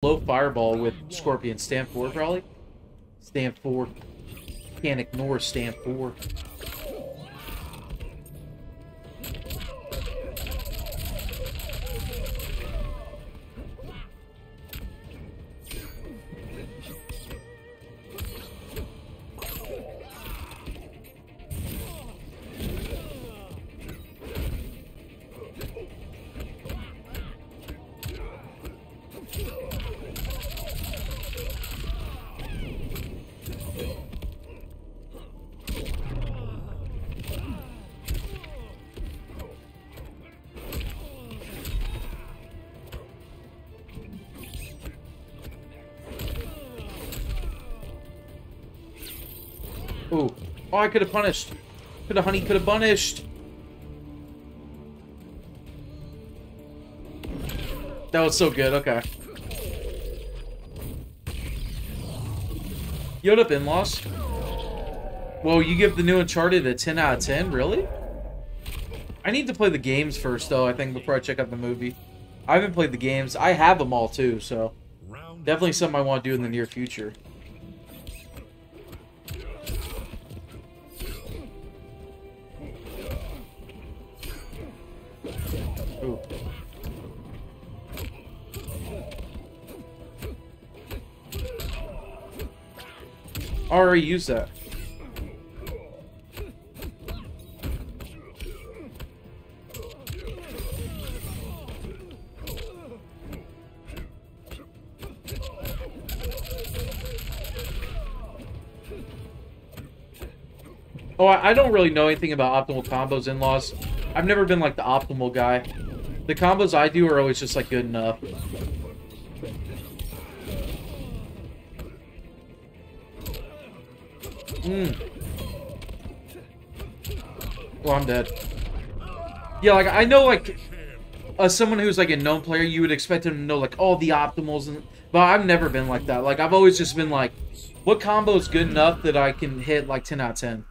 low fireball with Scorpion. Stand 4, probably. Stand 4. Can't ignore stand 4. Oh, I could have punished. Could have honey, could have punished. That was so good, okay. Yoda up in-laws. Whoa, you give the new Uncharted a 10 out of 10? Really? I need to play the games first, though, I think, before I check out the movie. I haven't played the games. I have them all, too, so... Definitely something I want to do in the near future. Already used that. Oh, I don't really know anything about optimal combos in-laws. I've never been like the optimal guy. The combos I do are always just like good enough. Mm. Well, I'm dead. Yeah, like I know like as someone who's like a known player, you would expect him to know like all the optimals and but I've never been like that. Like I've always just been like what combo is good enough that I can hit like 10 out of 10?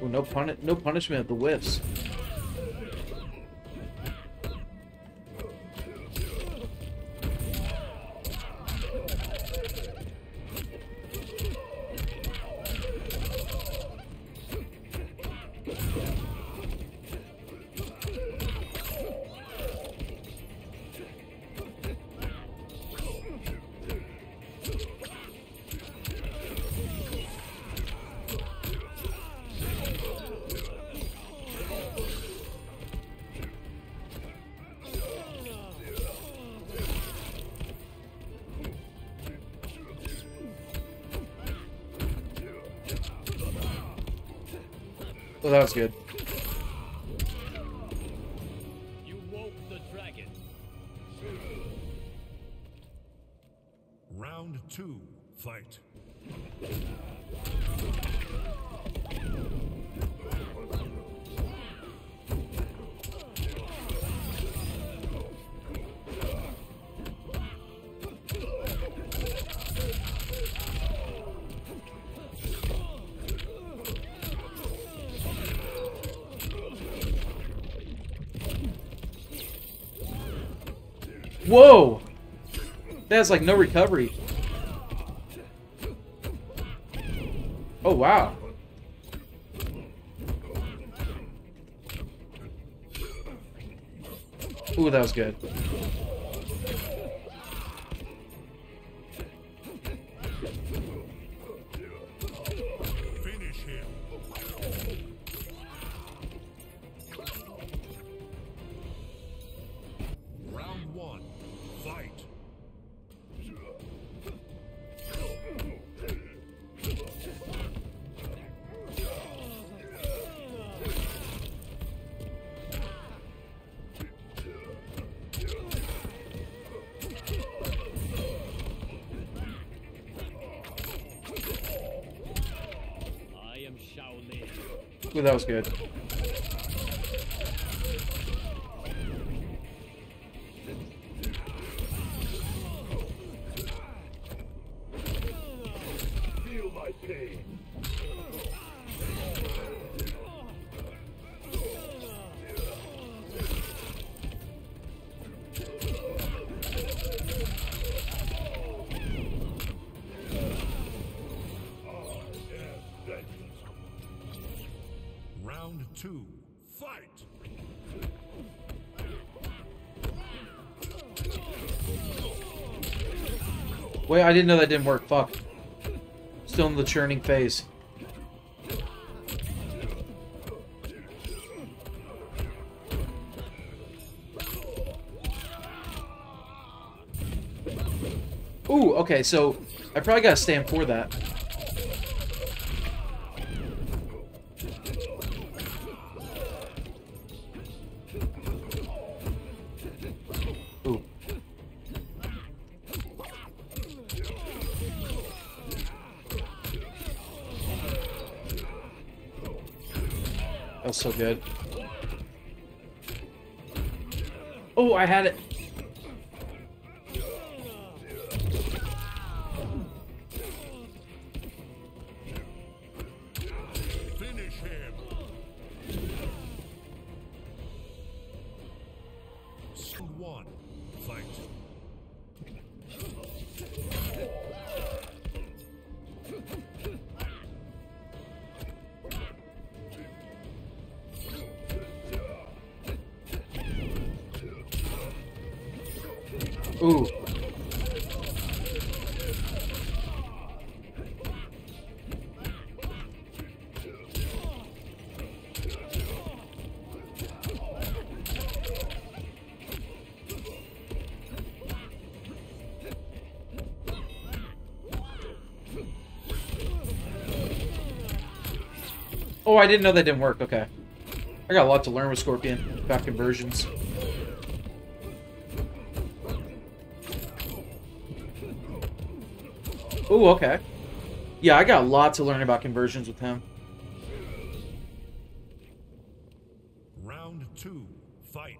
Oh, no puni no punishment of the whiffs. Oh, that was good. Whoa! That's like no recovery. Oh, wow. Ooh, that was good. Ooh, that was good. Wait, I didn't know that didn't work. Fuck. Still in the churning phase. Ooh, okay, so I probably gotta stand for that. So good. Oh, I had it. Ooh. Oh, I didn't know that didn't work. Okay. I got a lot to learn with Scorpion. Back conversions. Ooh, okay. Yeah, I got a lot to learn about conversions with him. Round two, fight!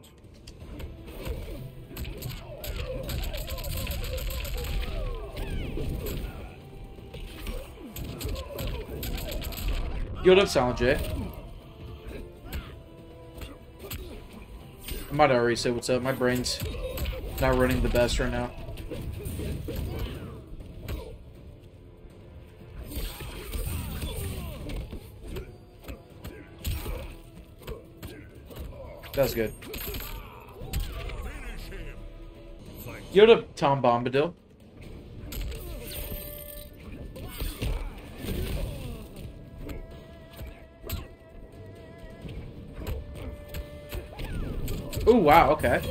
Guild up Silent J. I might already say what's up. My brain's not running the best right now. That's good. You're the Tom Bombadil. Oh wow, okay.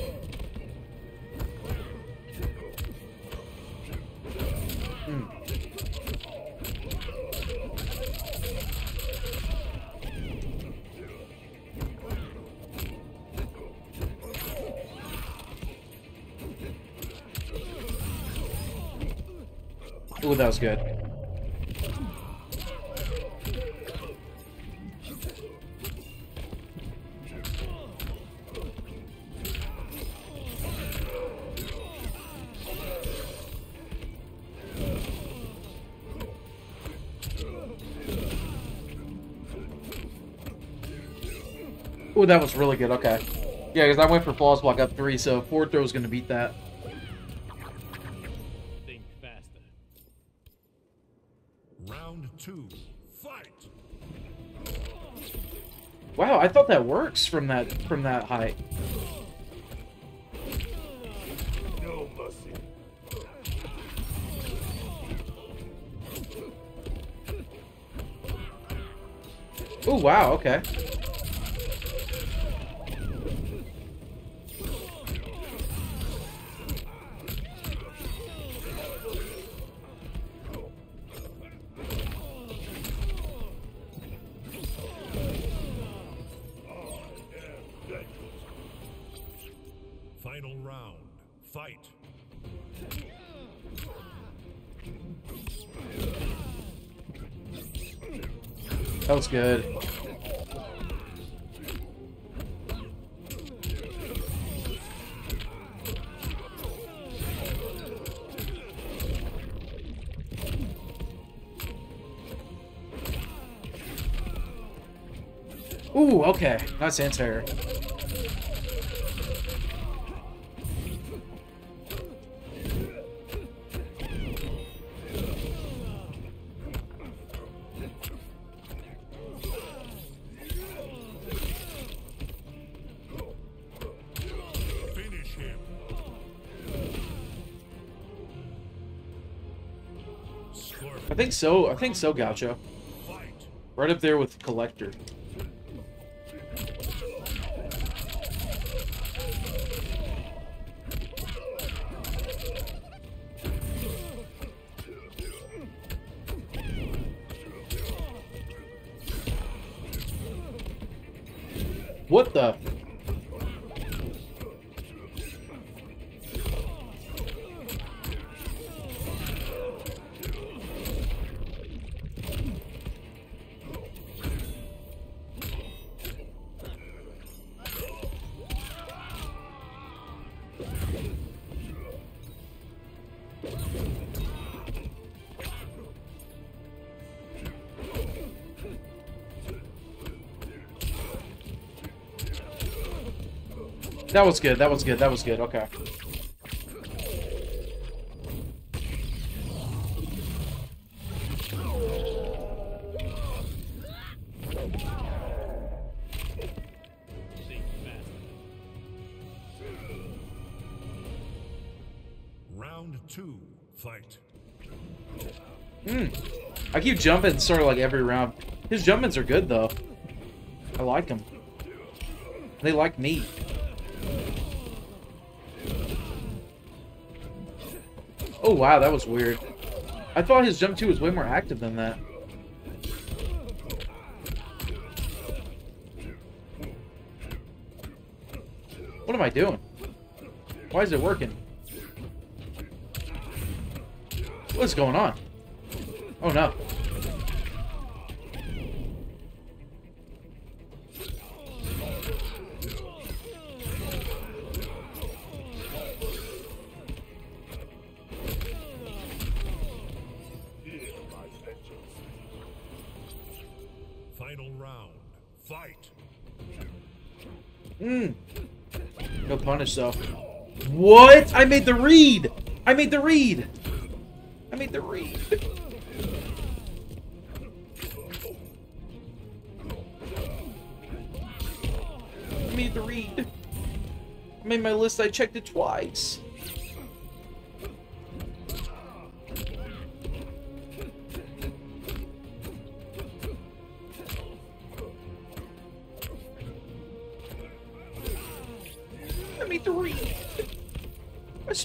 That was good. Ooh, that was really good. Okay. Yeah, because I went for Flawless Block up three, so 4 throw is going to beat that. I thought that works from that from that height. No mercy! Oh wow, okay. That good. Ooh, okay. That's anti-air. So. I think so, Gaucho. Right up there with Kollector. What the? That was good. That was good. That was good. Okay. Round two. Fight. Hmm. I keep jumping sort of like every round. His jumpins are good though. I like them. They like me. Oh wow, that was weird. I thought his jump 2 was way more active than that. What am I doing? Why is it working? What's going on? Oh no. Punish though. What? I made the read! I made the read! I made the read. I made the read. I made my list, I checked it twice.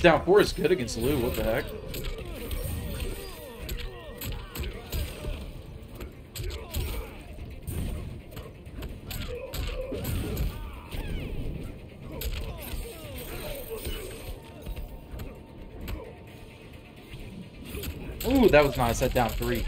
Down four is good against Liu, what the heck? Ooh, that was nice. That down three.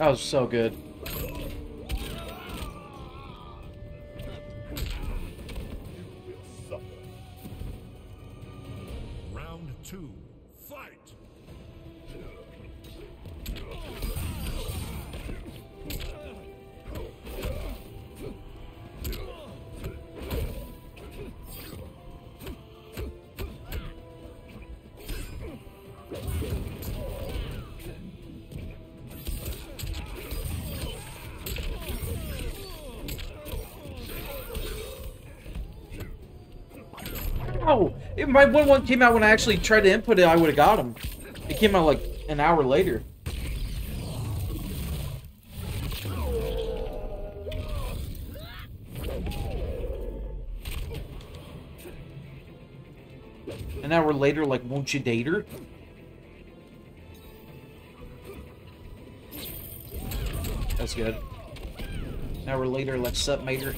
That was so good. My one one came out when I actually tried to input it, I would have got him. It came out like an hour later. An hour later, like, won't you date her? That's good. An hour later, like, sup, mater?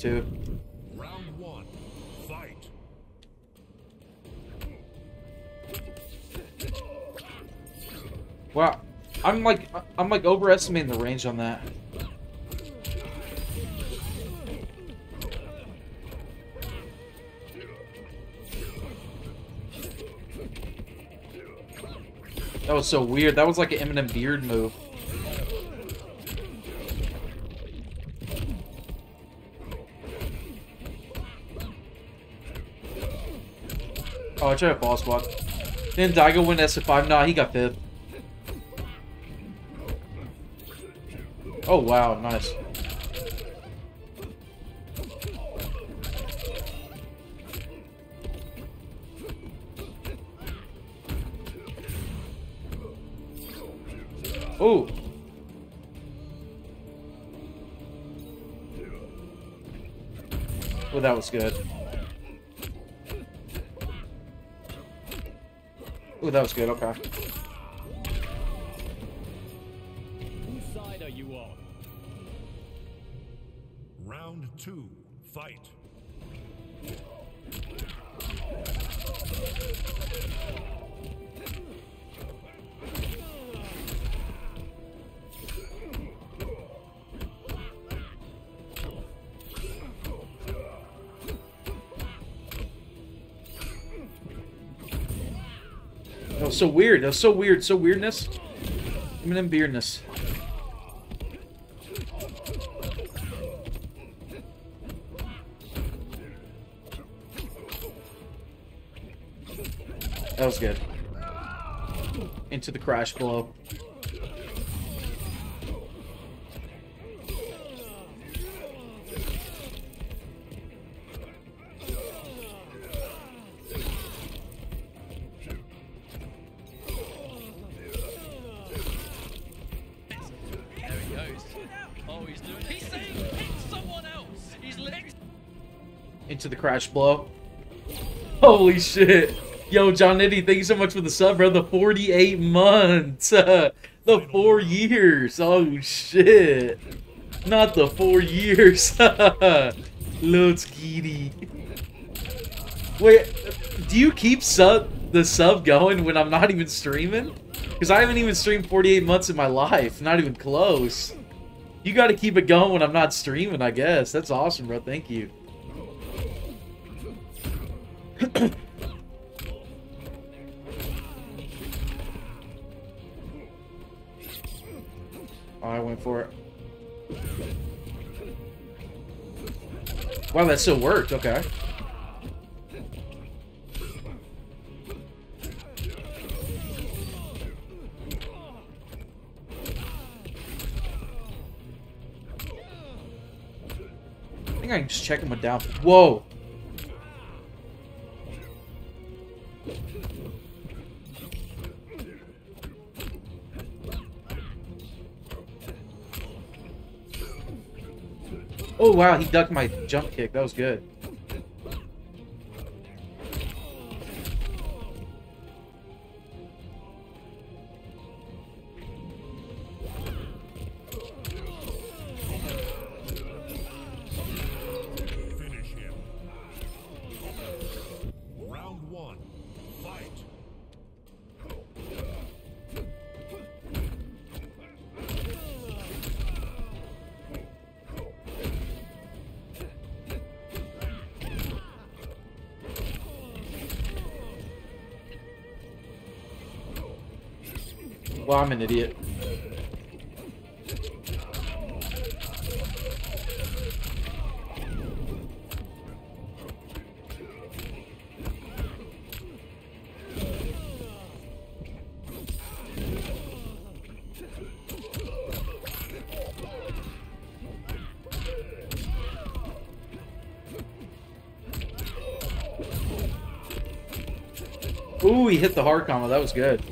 Too. Round one. Fight. Wow, I'm like I'm like overestimating the range on that. That was so weird. That was like an Eminem beard move. Oh, I tried a ball squad. Didn't Daigo win SF5? Nah, he got fifth. Oh, wow, nice. Oh. Well, that was good. Oh, that was good, okay. Whose side are you on? Round two. Fight. So weird. That was so weird. So weirdness. Eminem weirdness. That was good. Into the crash blow. Crash blow. Holy shit. Yo, John Nitty, thank you so much for the sub, bro. The 48 months. the four years. Oh, shit. Not the four years. Let's. Wait, do you keep sub the sub going when I'm not even streaming? Because I haven't even streamed 48 months in my life. Not even close. You got to keep it going when I'm not streaming, I guess. That's awesome, bro. Thank you. I went for it. Wow, that still worked. Okay. I think I can just check him with down. Whoa. Oh wow, he ducked my jump kick. That was good. Well, I'm an idiot. Ooh, he hit the hard combo. That was good.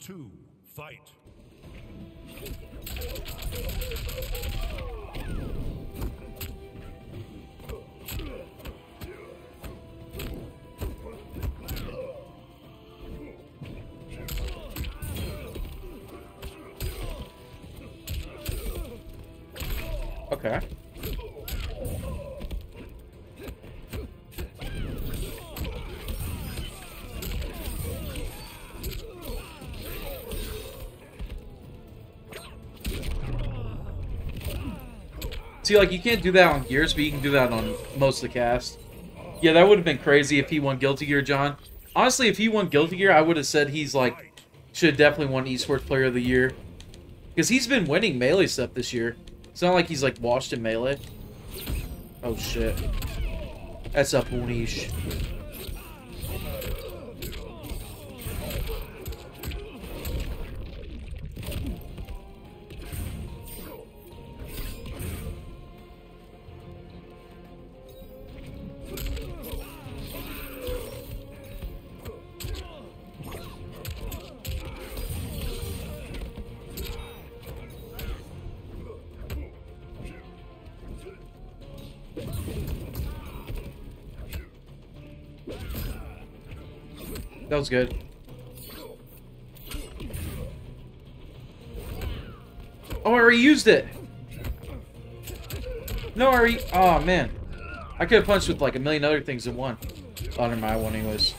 two, fight! Okay. See, like, you can't do that on Geras, but you can do that on most of the cast. Yeah, that would have been crazy if he won Guilty Gear, John. Honestly, if he won Guilty Gear, I would have said he's, like, should definitely won Esports Player of the Year. Because he's been winning Melee stuff this year. It's not like he's, like, washed in Melee. Oh, shit. That's a punish. That was good. Oh, I already used it. No, I already... Oh, man. I could have punched with like a million other things in one. Oh, I won anyways.